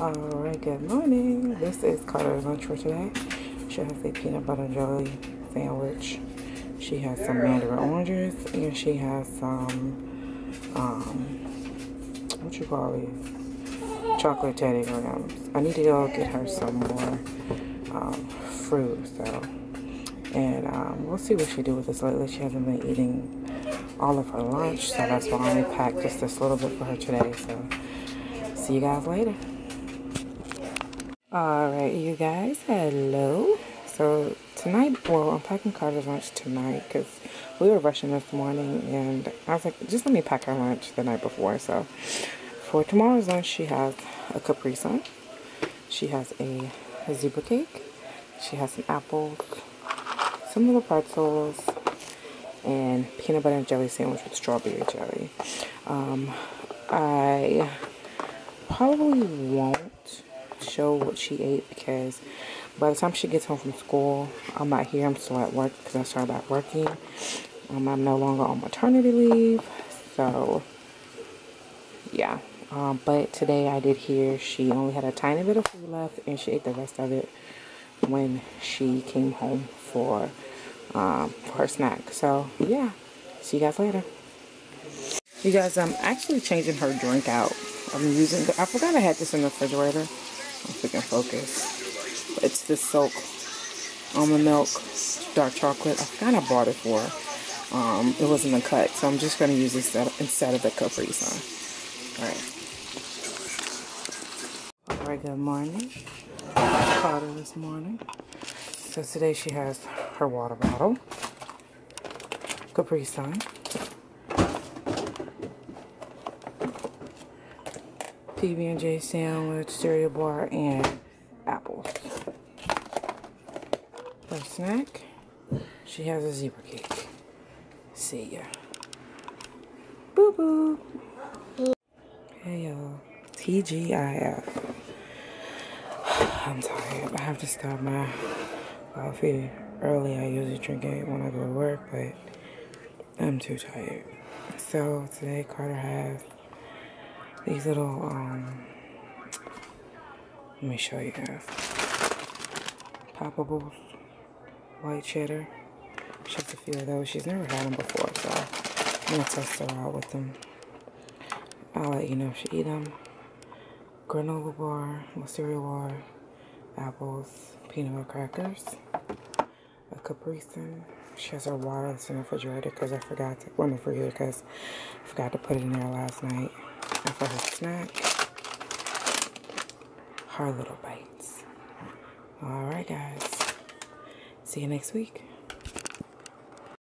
Alright, good morning. This is Carter's lunch for today. She has a peanut butter and jelly sandwich. She has some mandarin oranges and she has some, um, what you call these? Chocolate Teddy Grahams. I need to go get her some more um, fruit, so. And um, we'll see what she do with this lately. She hasn't been eating all of her lunch, so that's why I only packed just this little bit for her today. So, see you guys later. Alright, you guys, hello. So, tonight, well, I'm packing Carter's lunch tonight because we were rushing this morning and I was like, just let me pack her lunch the night before. So, for tomorrow's lunch, she has a Capri Sun. She has a, a zebra cake. She has some apples, some little pretzels, and peanut butter and jelly sandwich with strawberry jelly. Um, I probably won't show what she ate because by the time she gets home from school, I'm not here. I'm still at work because I started back working. Um, I'm no longer on maternity leave. So, yeah. Um, but today I did hear she only had a tiny bit of food left and she ate the rest of it when she came home for, um, for her snack. So, yeah. See you guys later. You guys, I'm actually changing her drink out. I'm using, I forgot I had this in the refrigerator. We can focus. It's the Silk almond milk dark chocolate. I forgot I bought it for. Um, it wasn't a cut, so I'm just going to use this instead of the Capri Sun. Alright. Alright, good morning. Her this morning. So today she has her water bottle, Capri Sun, PB&J sandwich, cereal bar, and apples. For snack, she has a zebra cake. See ya. Boo boo. Hey y'all. TGIF. I'm tired. I have to stop my coffee early. I usually drink it when I go to work, but I'm too tired. So today Carter has these little, um, let me show you guys. White cheddar. She has a few of those. She's never had them before, so I'm to test her out with them. I'll let you know if she eat them. Granola bar, cereal bar, apples, peanut butter crackers, Capri Sun. She has her water in the refrigerator because I forgot to, well, in the because I forgot to put it in there last night. And for her snack, her little bites. All right, guys. See you next week.